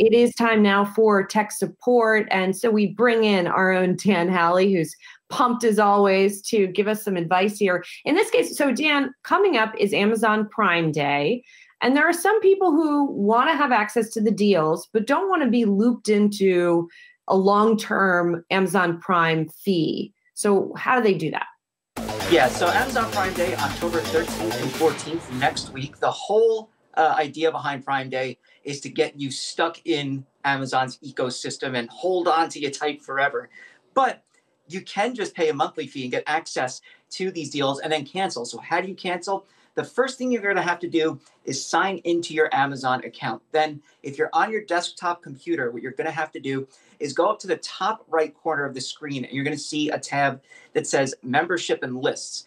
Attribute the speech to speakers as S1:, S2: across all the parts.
S1: it is time now for tech support. And so we bring in our own Dan Howley, who's pumped as always to give us some advice here. In this case, so Dan, coming up is Amazon Prime Day. And there are some people who want to have access to the deals, but don't want to be looped into a long term Amazon Prime fee. So, how do they do that?
S2: Yeah, so Amazon Prime Day, October 13th and 14th, next week. The whole uh, idea behind Prime Day is to get you stuck in Amazon's ecosystem and hold on to your type forever. But you can just pay a monthly fee and get access to these deals and then cancel. So, how do you cancel? the first thing you're going to have to do is sign into your Amazon account. Then, if you're on your desktop computer, what you're going to have to do is go up to the top right corner of the screen and you're going to see a tab that says membership and lists.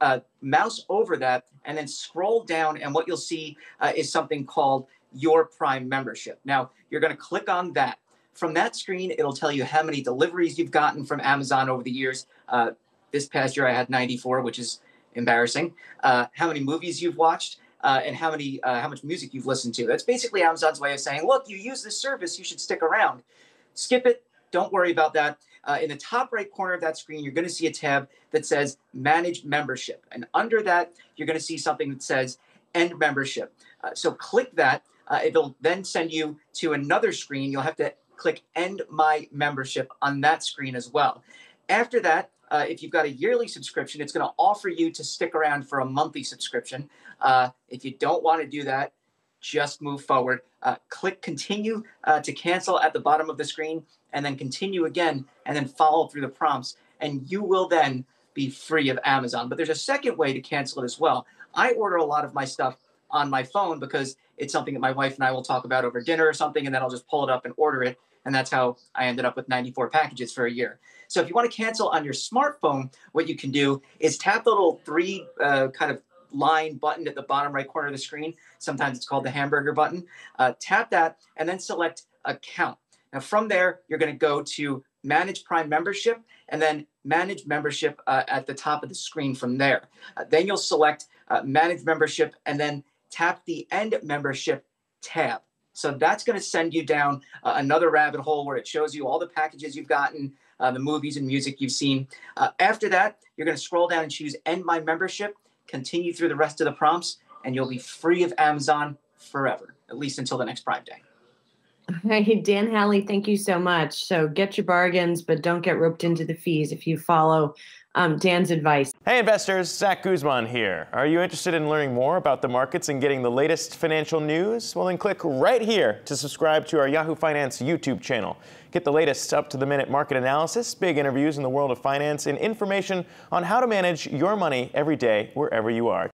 S2: Uh, mouse over that and then scroll down, and what you'll see uh, is something called your Prime membership. Now, you're going to click on that. From that screen, it'll tell you how many deliveries you've gotten from Amazon over the years. Uh, this past year, I had 94, which is embarrassing. Uh, how many movies you've watched, uh, and how many uh, how much music you've listened to. That's basically Amazon's way of saying, look, you use this service, you should stick around. Skip it. Don't worry about that. Uh, in the top right corner of that screen, you're going to see a tab that says Manage Membership, and under that, you're going to see something that says End Membership. Uh, so click that. Uh, it'll then send you to another screen. You'll have to click End My Membership on that screen as well. After that, uh, if you've got a yearly subscription, it's going to offer you to stick around for a monthly subscription. Uh, if you don't want to do that, just move forward. Uh, click continue uh, to cancel at the bottom of the screen, and then continue again, and then follow through the prompts, and you will then be free of Amazon. But there's a second way to cancel it as well. I order a lot of my stuff on my phone because it's something that my wife and I will talk about over dinner or something, and then I'll just pull it up and order it. And that's how I ended up with 94 packages for a year. So if you want to cancel on your smartphone, what you can do is tap the little three uh, kind of line button at the bottom right corner of the screen. Sometimes it's called the hamburger button. Uh, tap that and then select account. Now from there, you're going to go to manage Prime membership and then manage membership uh, at the top of the screen from there. Uh, then you'll select uh, manage membership and then tap the end membership tab. So that's going to send you down uh, another rabbit hole where it shows you all the packages you've gotten, uh, the movies and music you've seen. Uh, after that, you're going to scroll down and choose End My Membership, continue through the rest of the prompts, and you'll be free of Amazon forever, at least until the next Prime Day.
S1: Hey, Dan Howley, thank you so much. So get your bargains, but don't get roped into the fees if you follow um, Dan's advice.
S3: Hey investors, Zach Guzman here. Are you interested in learning more about the markets and getting the latest financial news? Well, then click right here to subscribe to our Yahoo Finance YouTube channel. Get the latest up to the minute market analysis, big interviews in the world of finance, and information on how to manage your money every day wherever you are.